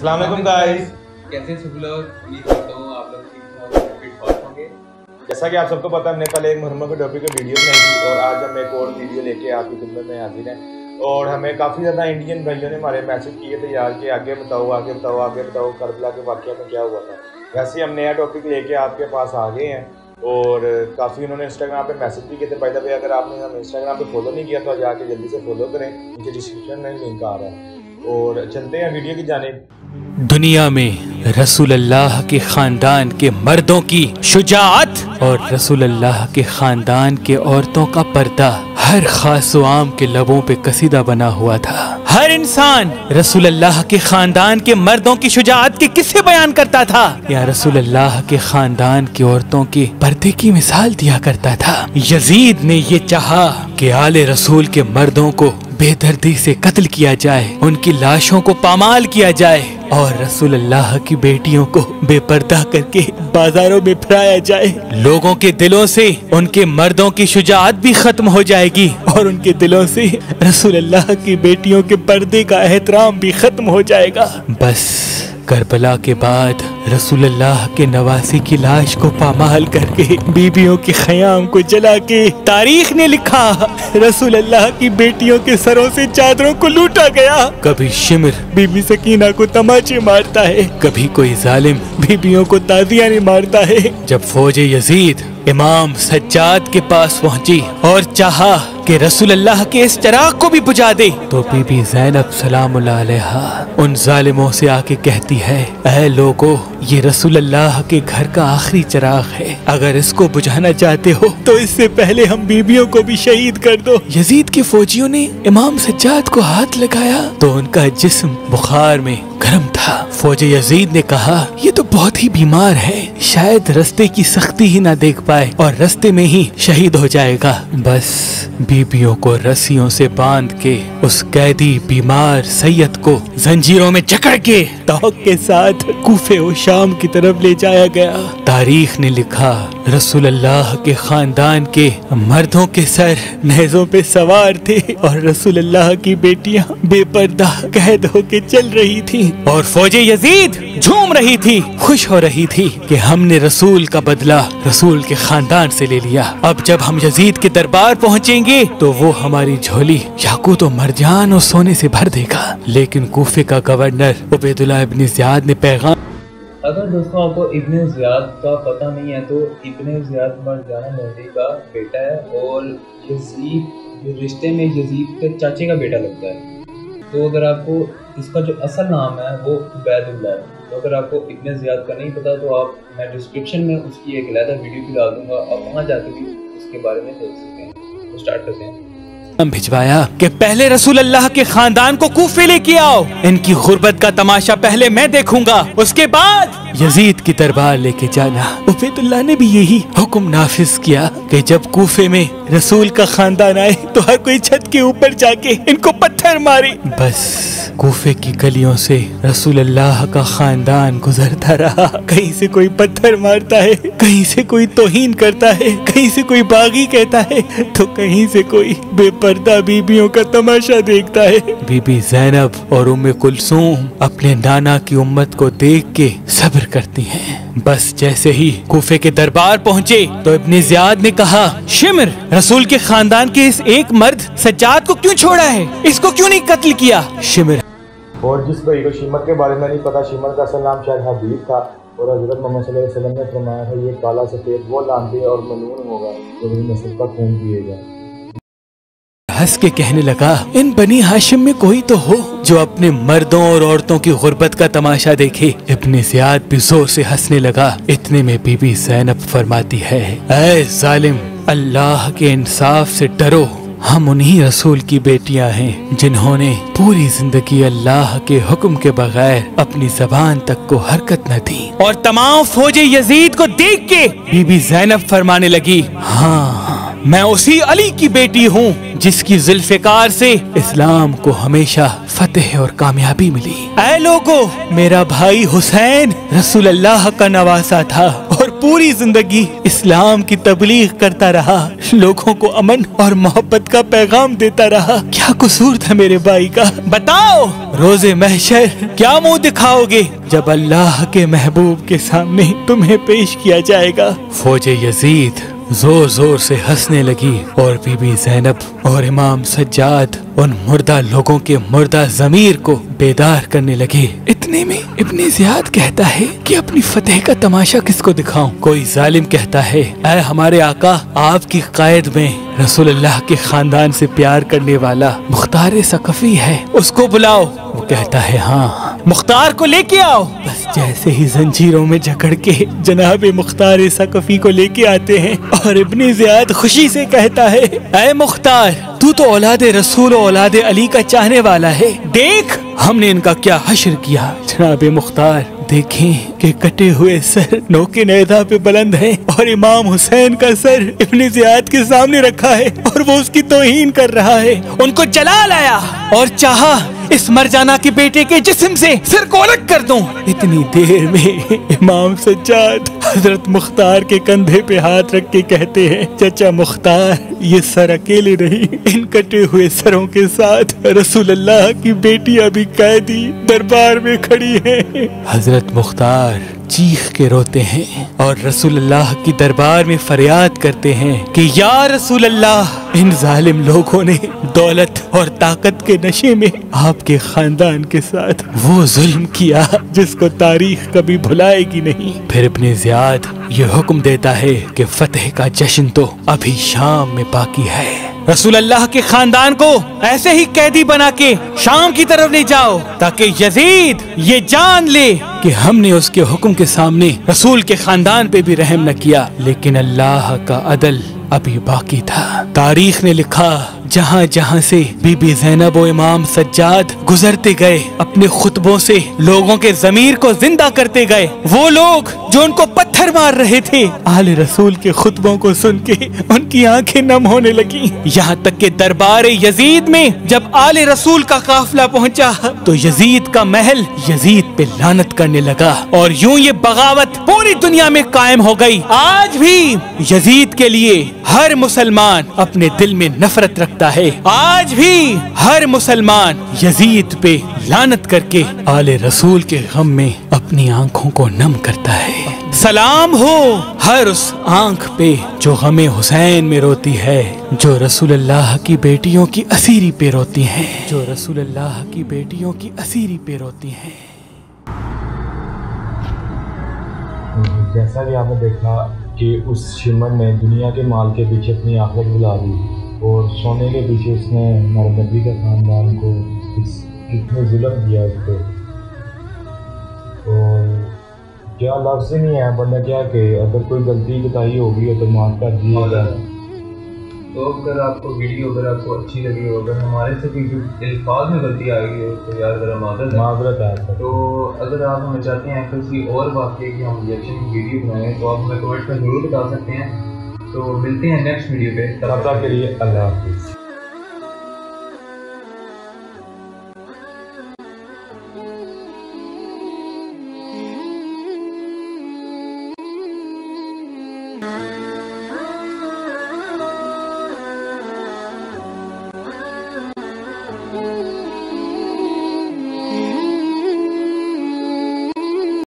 Aslam guys कैसे सब लोग? उम्मीद करता हूँ आप लोग ठीक होंगे जैसा कि आप सबको पता है हमने कल एक मुहर्रम के टॉपिक पे वीडियो बनाई थी और आज हम एक और वीडियो लेके आपकी खिदमत में हाजिर हैं। और हमें काफ़ी ज़्यादा इंडियन भाइयों ने हमारे मैसेज किए थे यार कि आगे बताओ आगे बताओ आगे बताओ करबला के वाक़ में क्या हुआ था। वैसे हम नया टॉपिक लेके आपके पास आ गए हैं और काफ़ी उन्होंने इंस्टाग्राम पे मैसेज भी किए थे। भाई भाई अगर आपने हमें इंस्टाग्राम पे फॉलो नहीं किया तो जाके जल्दी से फॉलो करें। नीचे डिस्क्रिप्शन में लिंक आ रहा है। और चलते हैं वीडियो की जाने दुनिया में रसूल अल्लाह के खानदान के मर्दों की शुजात और रसूल अल्लाह के खानदान के औरतों का पर्दा हर खास आम के लबों पे कसीदा बना हुआ था। हर इंसान रसूल अल्लाह के खानदान के मर्दों की शुजात के किस्से बयान करता था। या रसूल अल्लाह के खानदान की औरतों के पर्दे की मिसाल दिया करता था। यजीद ने ये चाहा कि आले रसूल के मर्दों को बेदर्दी से कत्ल किया जाए, उनकी लाशों को पामाल किया जाए और रसूल अल्लाह की बेटियों को बेपर्दा करके बाजारों में फिराया जाए। लोगों के दिलों से उनके मर्दों की शुजात भी खत्म हो जाएगी और उनके दिलों से रसूल अल्लाह की बेटियों के पर्दे का एहतराम भी खत्म हो जाएगा। बस करबला के बाद रसूल अल्लाह के नवासी की लाश को पामाल करके बीबियों के खयाम को जला के तारीख ने लिखा रसूल अल्लाह की बेटियों के सरों से चादरों को लूटा गया। कभी शिमर बीबी सकीना को तमाचे मारता है, कभी कोई जालिम बीबियों को ताजिया नहीं मारता है। जब फौज यजीद, इमाम सज्जाद के पास पहुँची और चाहा कि रसूल अल्लाह के इस चराग को भी बुझा दे तो बीबी जैनब सलाम उन जालिमों से आके कहती है ऐ लोगो ये रसूल अल्लाह के घर का आखिरी चराग है। अगर इसको बुझाना चाहते हो तो इससे पहले हम बीबियों को भी शहीद कर दो। यजीद के फौजियों ने इमाम सज्जाद को हाथ लगाया तो उनका जिस्म बुखार में गर्म था। फौज यजीद ने कहा, ये तो बहुत ही बीमार है। शायद रस्ते की सख्ती ही ना देख पाए और रस्ते में ही शहीद हो जाएगा। बस बीबियों को रस्सियों से बाँध के उस कैदी बीमार सैयद को जंजीरों में जकड़ के तोक के साथ कूफे और शाम की तरफ़ ले जाया गया। तारीख ने लिखा रसूल अल्लाह के खानदान के मर्दों के सर नहजों पे सवार थे और रसूल अल्लाह की बेटियाँ बेपर्दा कैद होके चल रही थी और फौजे यजीद झूम रही थी, खुश हो रही थी कि हमने रसूल का बदला रसूल के खानदान से ले लिया। अब जब हम यजीद के दरबार पहुँचेंगे तो वो हमारी झोली याकू तो मरजान और सोने से भर देगा। लेकिन कूफे का गवर्नर उबैदुल्ला इब्न जियाद ने पैगाम अगर दोस्तों आपको इब्ने ज़ियाद का पता नहीं है तो इब्ने ज़ियाद मरजाना नदी का बेटा है और यजीद, जो रिश्ते में यजीद के चाचे का बेटा लगता है। तो अगर आपको इसका जो असल नाम है, वो उबैदुल्ला है। तो अगर आपको इब्ने ज़ियाद का नहीं पता तो आप मैं डिस्क्रिप्शन में उसकी एक अलहदा वीडियो भी डाल दूँगा। आप वहाँ जाकर भी उसके बारे में देख सकते हैं। तो स्टार्ट करते हैं। भिजवाया कि पहले रसूल अल्लाह के खानदान को कूफे लेके आओ। इनकी गुर्बत का तमाशा पहले मैं देखूँगा। उसके बाद यजीद की दरबार लेके जाना। उबैदुल्लाह ने भी यही हुक्म नाफिज किया कि जब कूफे में रसूल का खानदान आए तो हर कोई छत के ऊपर जाके इनको पत्थर मारे। बस कूफे की गलियों से रसूल अल्लाह का खानदान गुजरता रहा। कहीं से कोई पत्थर मारता है, कहीं से कोई तोहीन करता है, कहीं से कोई बागी कहता है तो कहीं से कोई बेपर्दा बीबियों का तमाशा देखता है। बीबी जैनब और उम्मे कुलसूम अपने नाना की उम्मत को देख के सब्र करती हैं। बस जैसे ही कूफे के दरबार पहुँचे तो इब्ने जियाद ने कहा, शिमर, रसूल के खानदान के इस एक मर्द सज्जाद को क्यों छोड़ा है? इसको क्यों नहीं कत्ल किया? शिमर। और जिस भाई को शिमर के बारे में नहीं पता, शिमर का असल नाम शायद हबीब था, और हज़रत मोहम्मद वसल्लम ने फरमाया है, ये काला सफ़ेद, वो लांदे और मनून होगा, जो मेरी नस्ल का खून पिएगा हंस के कहने लगा, इन बनी हाशिम में कोई तो हो जो अपने मर्दों और औरतों की गुर्बत का तमाशा देखे। इब्ने जियाद भी ज़ोर से हंसने लगा, इतने में बीबी जैनब फरमाती है, ऐ जालिम, अल्लाह के इंसाफ से डरो। हम उन्हीं रसूल की बेटियाँ हैं जिन्होंने पूरी ज़िंदगी अल्लाह के हुक्म के बगैर अपनी जबान तक को हरकत न दी। और तमाम फौजे यजीद को देख के बीबी जैनब फरमाने लगी हाँ मैं उसी अली की बेटी हूँ, जिसकी जुल्फिकार से इस्लाम को हमेशा फतेह और कामयाबी मिली। ऐ लोगो, मेरा भाई हुसैन रसूल अल्लाह का नवासा था और पूरी ज़िंदगी इस्लाम की तबलीग करता रहा, लोगों को अमन और मोहब्बत का पैगाम देता रहा। क्या कसूर था मेरे भाई का? बताओ, रोज़े महशर क्या मुँह दिखाओगे जब अल्लाह के महबूब के सामने तुम्हें पेश किया जाएगा? फौजे यजीद ज़ोर ज़ोर से हंसने लगी और बीबी जैनब और इमाम सज्जाद उन मुर्दा लोगों के मुर्दा जमीर को बेदार करने लगे। इतने में इब्ने जियाद कहता है कि अपनी फतेह का तमाशा किसको दिखाऊँ? कोई जालिम कहता है, ऐ हमारे आका, आपकी कायद में रसूलुल्लाह के खानदान से प्यार करने वाला मुख्तार सकफी है। उसको बुलाओ। वो कहता है हाँ मुख्तार को लेके आओ। बस जैसे ही जंजीरों में जकड़ के जनाब मुख्तार सकफी को लेके आते हैं और इब्ने जियाद खुशी से कहता है, ऐ मुख्तार तू तो औलाद रसूल औलाद अली का चाहने वाला है। देख, हमने इनका क्या हशर किया। जनाब मुख्तार, देखें कि कटे हुए सर नौके नैदा पे बुलंद है और इमाम हुसैन का सर इब्ने जियाद के सामने रखा है और वो उसकी तोहीन कर रहा है। उनको जला लाया और चाहा इस मरजाना के बेटे के जिस्म से सिर को अलग कर दूँ। इतनी देर में इमाम सज्जाद हज़रत मुख्तार के कंधे पे हाथ रख के कहते हैं चचा मुख्तार ये सर अकेले नहीं इन कटे हुए सरों के साथ रसूल अल्लाह की बेटी अभी कैदी दरबार में खड़ी है हज़रत मुख्तार चीख के रोते हैं और रसूल अल्लाह की दरबार में फरियाद करते हैं कि या रसूल अल्लाह इन जालिम लोगों ने दौलत और ताकत के नशे में आपके खानदान के साथ वो जुल्म किया जिसको तारीख कभी भुलाएगी नहीं। फिर अपने जियाद ये हुक्म देता है कि फतेह का जश्न तो अभी शाम में बाकी है। रसूल अल्लाह के खानदान को ऐसे ही कैदी बना के शाम की तरफ़ ले जाओ ताकि यजीद ये जान ले कि हमने उसके हुक्म के सामने रसूल के खानदान पे भी रहम न किया। लेकिन अल्लाह का अदल अभी बाकी था। तारीख ने लिखा, जहाँ जहाँ से बीबी जैनब और इमाम सज्जाद गुजरते गए, अपने खुतबों से लोगों के जमीर को ज़िंदा करते गए। वो लोग जो उनको पत्थर मार रहे थे, आले रसूल के खुतबों को सुन के उनकी आँखें नम होने लगी। यहाँ तक के दरबार यजीद में जब आले रसूल का काफिला पहुँचा तो यजीद का महल यजीद पे लानत करने लगा और यूँ ये बगावत पूरी दुनिया में कायम हो गई। आज भी यजीद के लिए हर मुसलमान अपने दिल में नफरत रखता है। आज भी हर मुसलमान यजीद पे लानत करके आले रसूल के गम में अपनी आँखों को नम करता है। सलाम हो हर उस आँख पे जो गमे हुसैन में रोती है, जो रसूल अल्लाह की बेटियों की असीरी पे रोती है। जो रसूल अल्लाह की बेटियों की असीरी पे रोती हैं। जैसा कि आपने देखा कि उस शिमर ने दुनिया के माल के पीछे अपनी आखिरत बुला दी और सोने के पीछे उसने हमारे का ख़ानदान को कितने जुलम किया उस पर और क्या लफ्ज़ ही नहीं है बंदा क्या कहे अगर कोई गलती बताई होगी तो माफ़ कर दिएगा तो अगर आपको वीडियो अगर आपको अच्छी लगी हो अगर हमारे से कोई अल्फाज में गलती आ गई हो तो यार ज़रा मादर माजरत है तो अगर आप हमें चाहते हैं किसी और वाक्य की हम रिएक्शन वीडियो बनाएँ तो आप हमें कमेंट में ज़रूर बता सकते हैं। तो मिलते हैं नेक्स्ट वीडियो पे। तब तक के लिए अल्लाह हाफिज़। Thank